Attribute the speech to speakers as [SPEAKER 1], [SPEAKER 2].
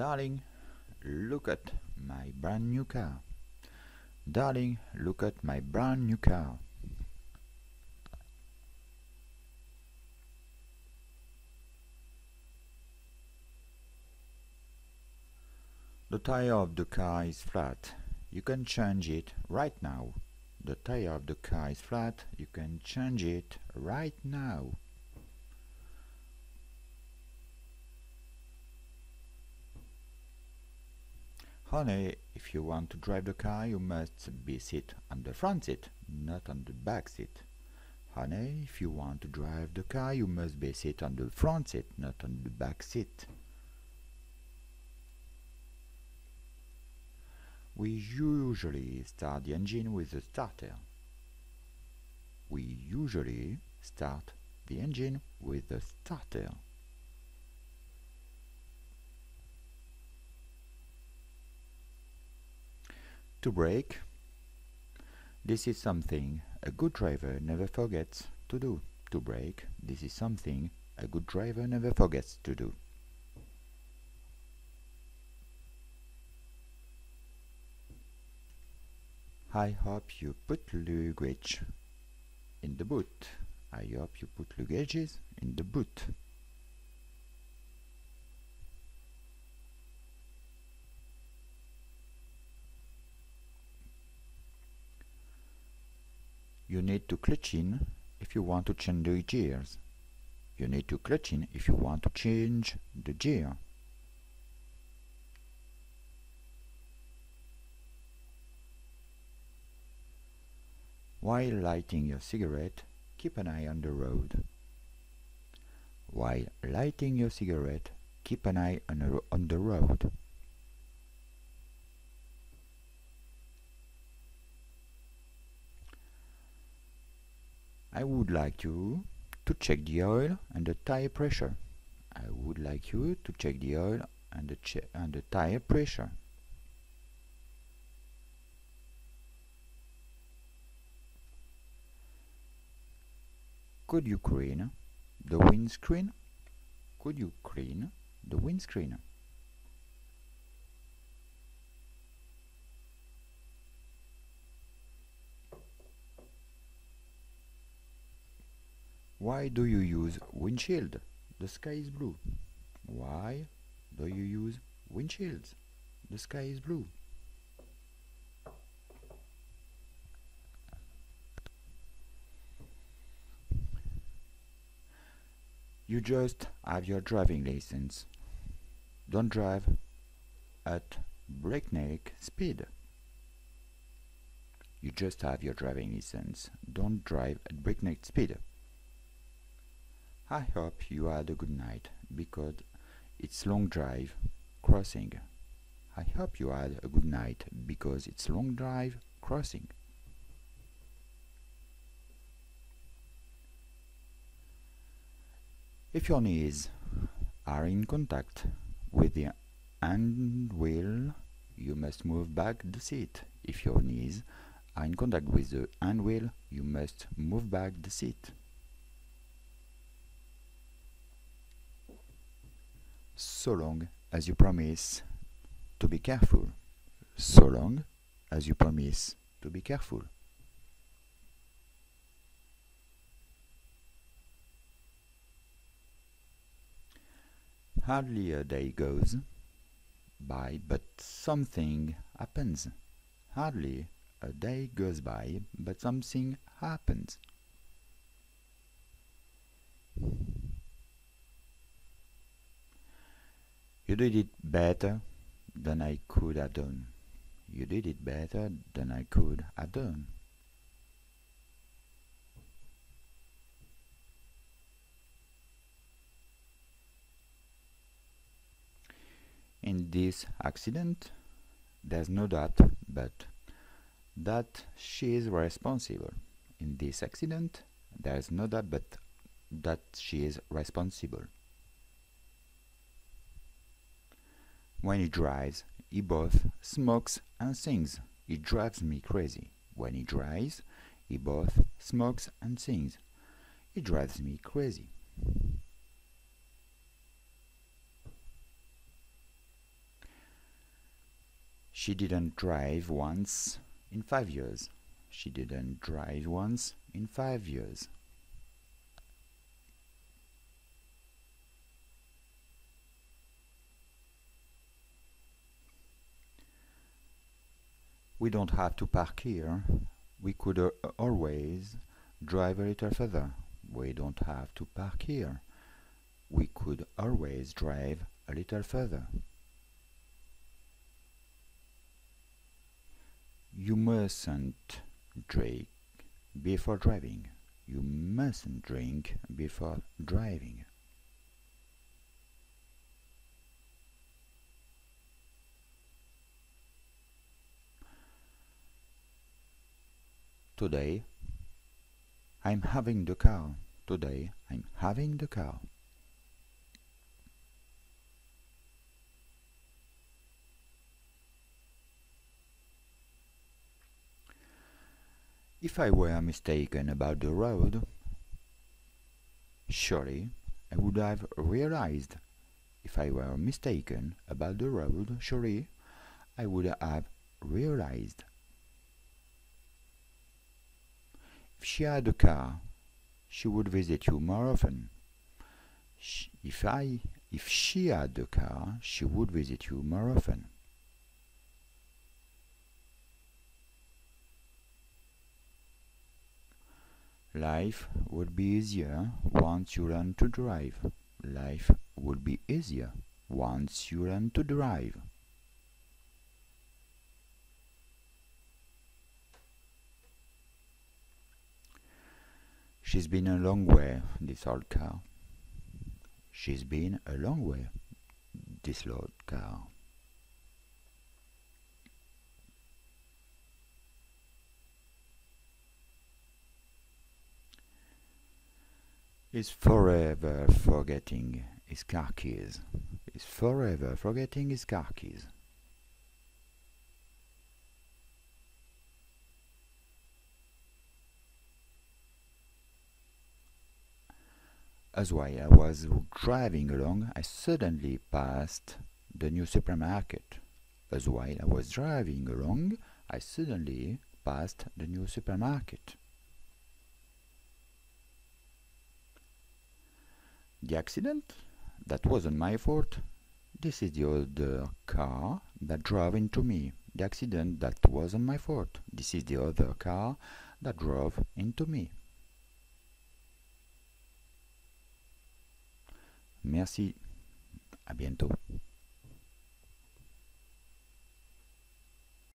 [SPEAKER 1] Darling, look at my brand new car. Darling, look at my brand new car. The tire of the car is flat. You can change it right now. The tire of the car is flat. You can change it right now. Honey, if you want to drive the car, you must be sit on the front seat, not on the back seat. Honey, if you want to drive the car, you must be sit on the front seat, not on the back seat. We usually start the engine with a starter. We usually start the engine with a starter. To brake, this is something a good driver never forgets to do. To brake, this is something a good driver never forgets to do. I hope you put luggage in the boot. I hope you put luggages in the boot. You need to clutch in if you want to change the gears. You need to clutch in if you want to change the gear. While lighting your cigarette, keep an eye on the road. While lighting your cigarette, keep an eye on, on the road. I would like you to check the oil and the tire pressure. I would like you to check the oil and the, and the tire pressure. Could you clean the windscreen? Could you clean the windscreen? Why do you use windshield? The sky is blue. Why do you use windshields? The sky is blue. You just have your driving license. Don't drive at breakneck speed. You just have your driving license. Don't drive at breakneck speed. I hope you had a good night because it's long drive crossing. I hope you had a good night because it's long drive crossing. If your knees are in contact with the hand wheel, you must move back the seat. If your knees are in contact with the hand wheel, you must move back the seat. So long as you promise to be careful. So long as you promise to be careful. Hardly a day goes by, but something happens. Hardly a day goes by, but something happens. You did it better than I could have done. You did it better than I could have done. In this accident, there's no doubt but that she is responsible. In this accident, there is no doubt but that she is responsible. When he drives, he both smokes and sings. It drives me crazy. When he drives, he both smokes and sings. It drives me crazy. She didn't drive once in five years. She didn't drive once in five years. We don't have to park here. We could uh, always drive a little further. We don't have to park here. We could always drive a little further. You mustn't drink before driving. You mustn't drink before driving. Today I'm having the car. Today I'm having the car. If I were mistaken about the road, surely I would have realized. If I were mistaken about the road, surely I would have realized. If she had a car, she would visit you more often. Sh if I, if she had a car, she would visit you more often. Life would be easier once you learn to drive. Life would be easier once you learn to drive. She's been a long way, this old car. She's been a long way, this old car. Is forever forgetting his car keys. Is forever forgetting his car keys. As while I was driving along, I suddenly passed the new supermarket. As while I was driving along, I suddenly passed the new supermarket. The accident? That wasn't my fault. This is the other car that drove into me. The accident that wasn't my fault. This is the other car that drove into me. Merci. À bientôt.